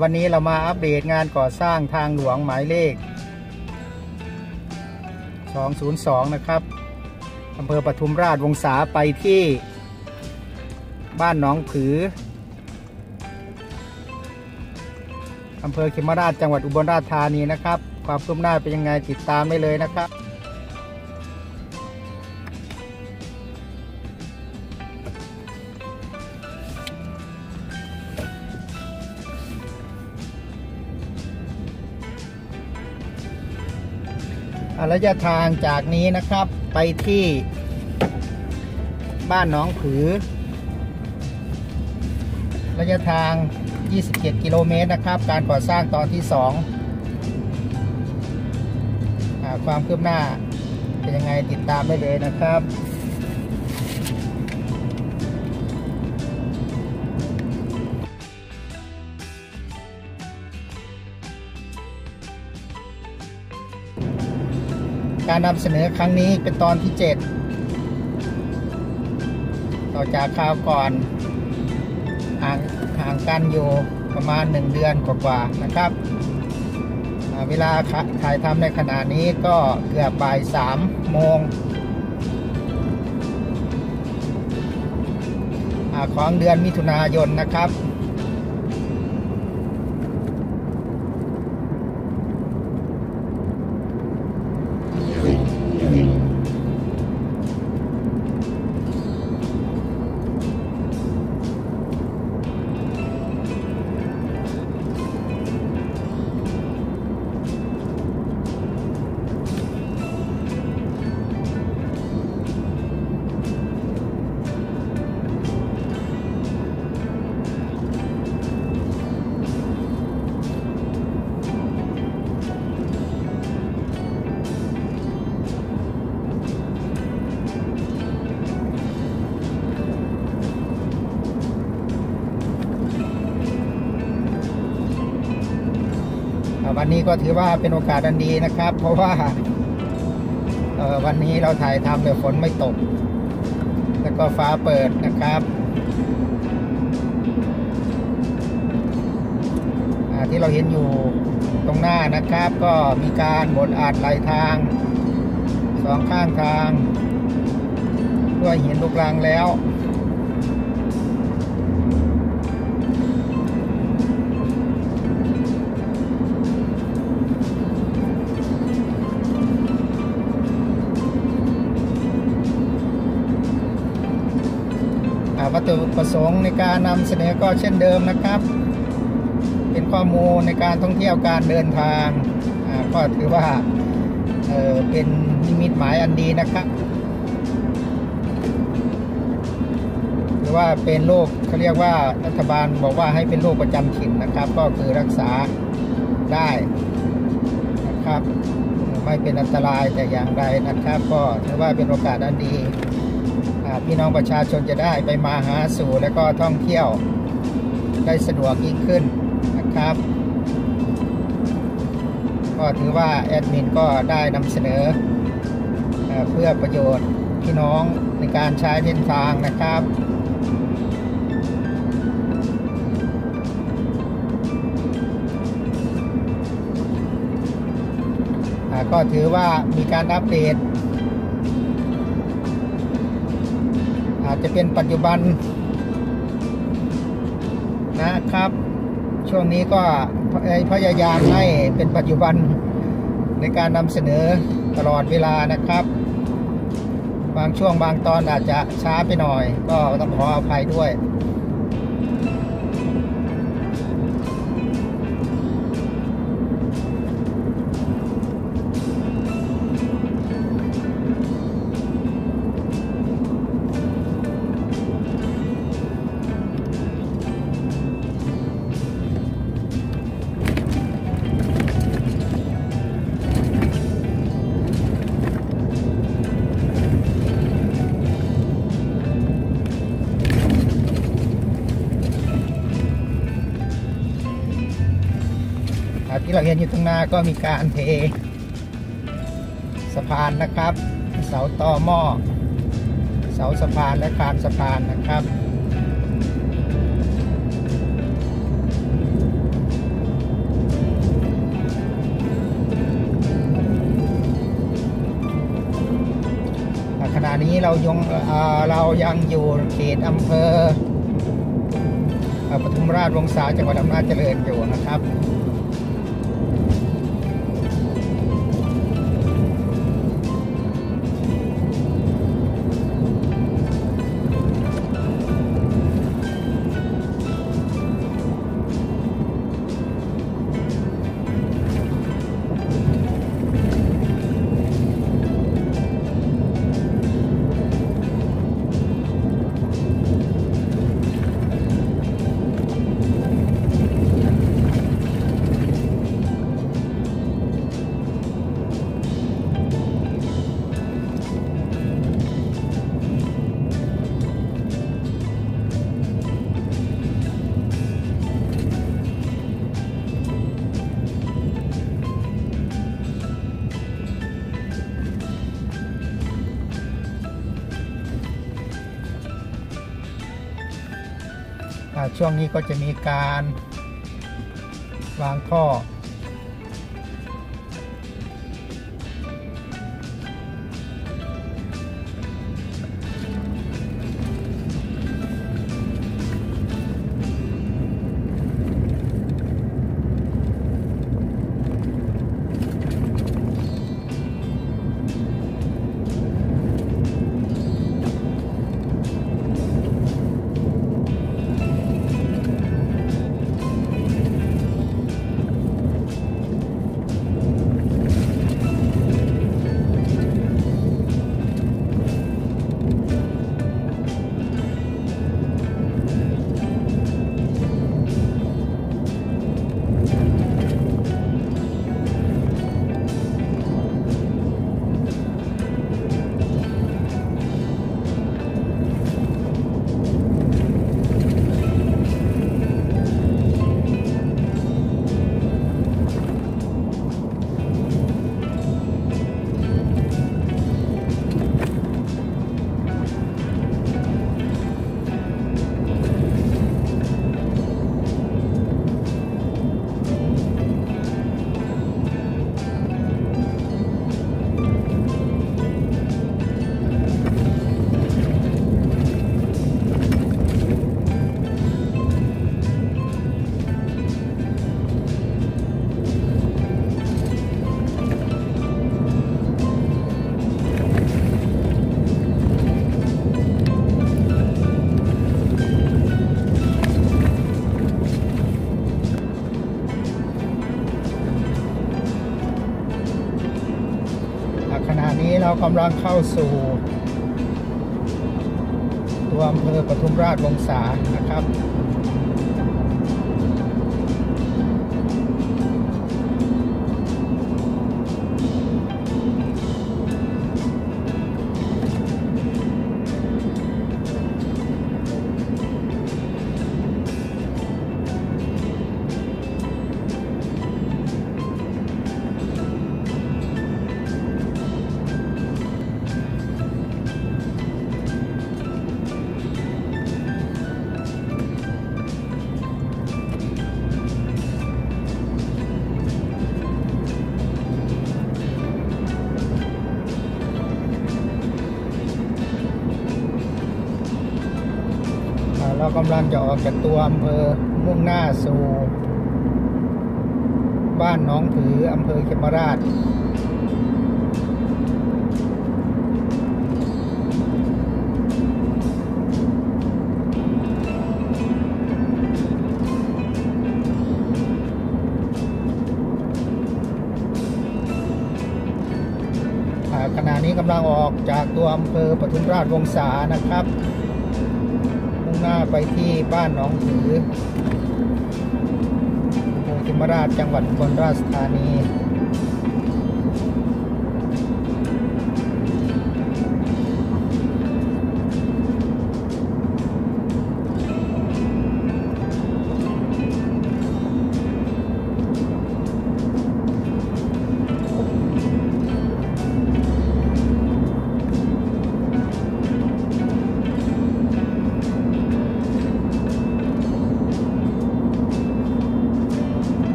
วันนี้เรามาอัปเดตงานก่อสร้างทางหลวงหมายเลข 202 นะครับอำเภอปทุมราชวงศาไปที่บ้านหนองผืออำเภอเขมราชจังหวัดอุบลราชธานีนะครับ ความคืบหน้าเป็นยังไงติดตามได้เลยนะครับ ระยะทางจากนี้นะครับไปที่บ้านหนองผือ ระยะทาง 27 กิโลเมตรนะครับ การก่อสร้างตอนที่2อความคืบหน้าเป็นยังไงติดตามได้เลยนะครับ การนำเสนอครั้งนี้เป็นตอนที่ 7 ต่อจากคราวก่อนห่างห่างกันอยู่ประมาณ 1 เดือนกว่าๆนะครับเวลาถ่ายทำในขณะนี้ก็เกือบบ่าย3โมงอของเดือนมิถุนายนนะครับ วันนี้ก็ถือว่าเป็นโอกาสอันดีนะครับ เพราะว่าวันนี้เราถ่ายทำแต่ฝนไม่ตก แล้วก็ฟ้าเปิดนะครับที่เราเห็นอยู่ตรงหน้านะครับ ก็มีการบดอัดไหลทางสองข้างทาง ด้วยหินลูกรังแล้ว ตถุประสงค์ในการนำเสนอก็เช่นเดิมนะครับ เป็นข้อมูลในการท่องเที่ยวการเดินทางก็ถือว่าเเป็นนิมิตหมายอันดีนะครับหรือว่าเป็นโรคเขาเรียกว่ารัฐบาลบอกว่าให้เป็นโรคประจำถิ่นนะครับ ก็คือรักษาได้นะครับ ไม่เป็นอันตรายแต่อย่างใดนะครับ ก็ถือว่าเป็นโอกาสอันดี พี่น้องประชาชนจะได้ไปมาหาสู่และก็ท่องเที่ยวได้สะดวกยิ่งขึ้นนะครับ ก็ถือว่าแอดมินก็ได้นำเสนอเพื่อประโยชน์พี่น้องในการใช้เส้นทางนะครับก็ถือว่ามีการอัปเดต อาจจะเป็นปัจจุบันนะครับ ช่วงนี้ก็พยายามให้เป็นปัจจุบันในการนำเสนอตลอดเวลานะครับ บางช่วงบางตอนอาจจะช้าไปหน่อย ก็ต้องขออภัยด้วย เห็นอยู่ตรงหน้าก็มีการเทสะพานนะครับ เสาต่อหม้อเสาสะพานและคานสะพานนะครับขณะนี้เรายังเรายังอยู่เขตอำเภอปทุมราชวงศาจังหวัดอำนาจเจริญอยู่นะครับ ช่วงนี้ก็จะมีการวางท่อ กำลังเข้าสู่ ตัวอำเภอปทุมราชวงศานะครับ กำลังจะออกจากตัวอำเภอมุ่งหน้าสู่บ้านน้องผืออำเภอเขมราช ขณะนี้กำลังออกจากตัวอำเภอปทุมราชวงศานะครับาไปที่บ้านหนองถืออำเภอกิมราชจังหวัดอุบลราชธานี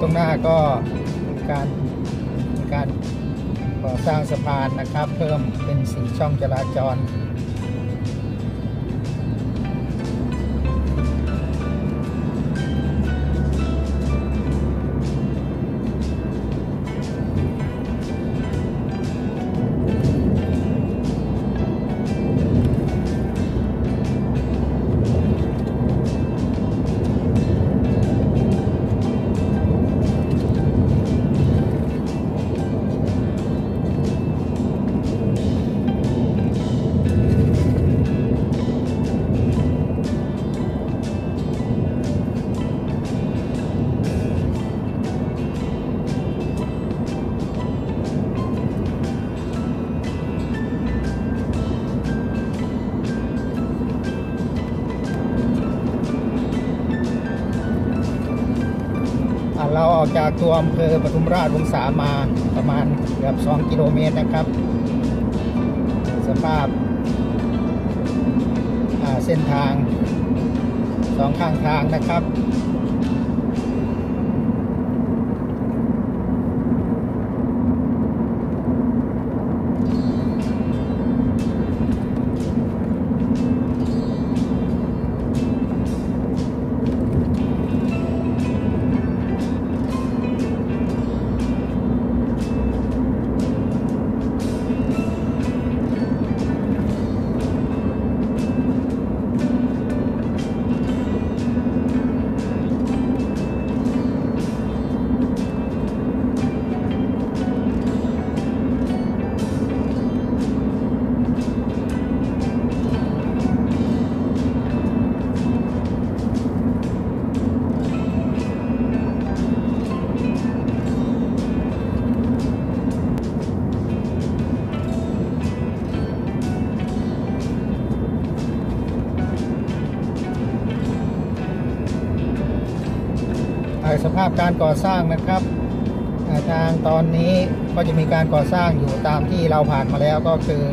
ตรงหน้าก็มีการมีการก่อสร้างสะพานนะครับ เพิ่มเป็นสีช่องจราจร จากตัวอำเภอปทุมราชวงศามาประมาณเกือบ 2 กิโลเมตรนะครับ สภาพเส้นทางสองข้างทางนะครับาสภาพการก่อสร้างนะครับทางตอนนี้ก็จะมีการก่อสร้างอยู่ตามที่เราผ่านมาแล้วก็คือ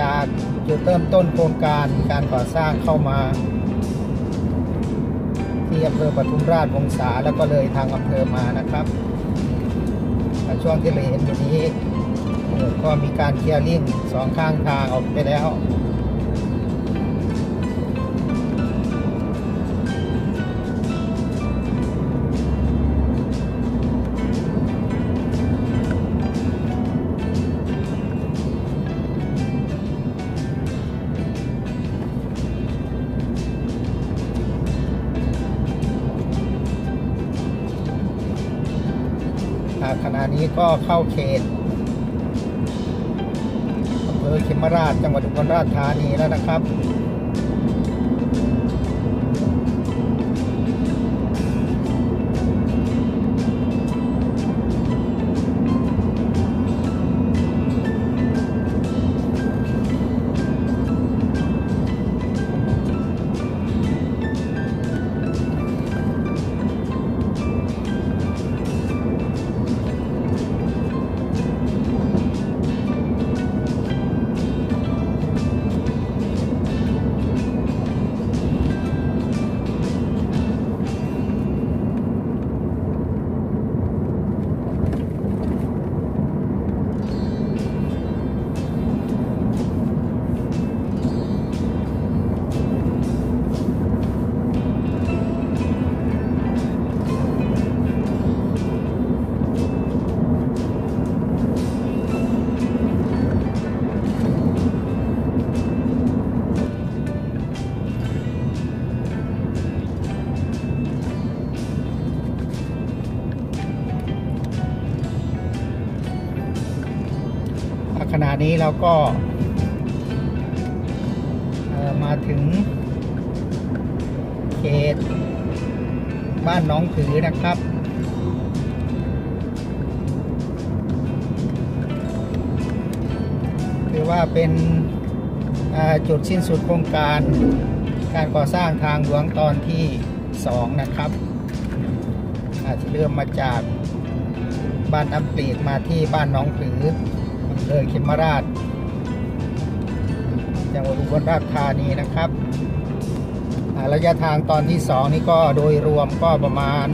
จากจุดเริ่มต้นโครงการการก่อสร้างเข้ามา ที่อำเภอปทุมราชวงศาแล้วก็เลยทางอำเภอมานะครับช่วงที่เราเห็นอยู่นี้ก็มีการเคลียร์ลิ่งสองข้างทางออกไปแล้ว นี้ก็เข้าเขตอำเภอเขมราชจังหวัดอุบลราชธานีแล้วนะครับ ณะนี้เราก็มาถึง เขต บ้านน้องผือนะครับถือว่าเป็นจุดสิ้นสุดโครงการการก่อสร้างทางหลวงตอนที่ 2 นะครับอาจจะเริ่มมาจากบ้านน้ำปลีกมาที่บ้านน้องผืออำเภอเขมราช จังหวัดอุบลราชธานีนะครับระยะทางตอนที่ 2 นี่ก็โดยรวมก็ประมาณ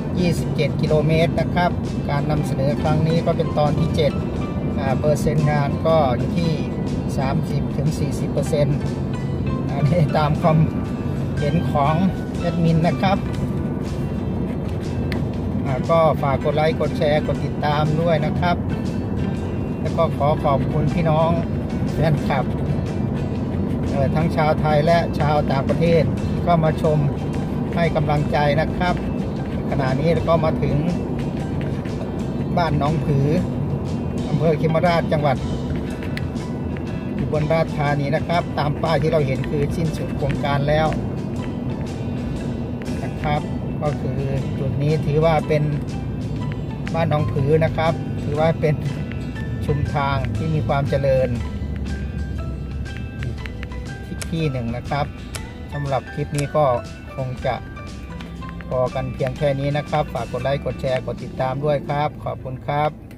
27 กิโลเมตรนะครับ การนำเสนอครั้งนี้ก็เป็นตอนที่7เปอร์เซ็นต์งานก็อยู่ที่ 30-40เปอร์เซ็นต์อันนี้ตามความเห็นของแอดมินนะครับก็ฝากกดไลค์ กดแชร์ กดติดตามด้วยนะครับ แล้วก็ขอขอบคุณพี่น้องแฟนคลับ ทั้งชาวไทยและชาวต่างประเทศก็มาชมให้กำลังใจนะครับ ขณะนี้ก็มาถึงบ้านน้องผืออำเภอเขมราชจังหวัดอุบลราชธานีนะครับ ตามป้ายที่เราเห็นคือสิ้นสุดโครงการแล้วนะครับ ก็คือจุดนี้ถือว่าเป็นบ้านหนองผือนะครับ ถือว่าเป็นชุมทางที่มีความเจริญ ที่หนึ่งนะครับสำหรับคลิปนี้ก็คงจะพอกันเพียงแค่นี้นะครับ ฝากกดไลค์ กดแชร์ กดติดตามด้วยครับ ขอบคุณครับ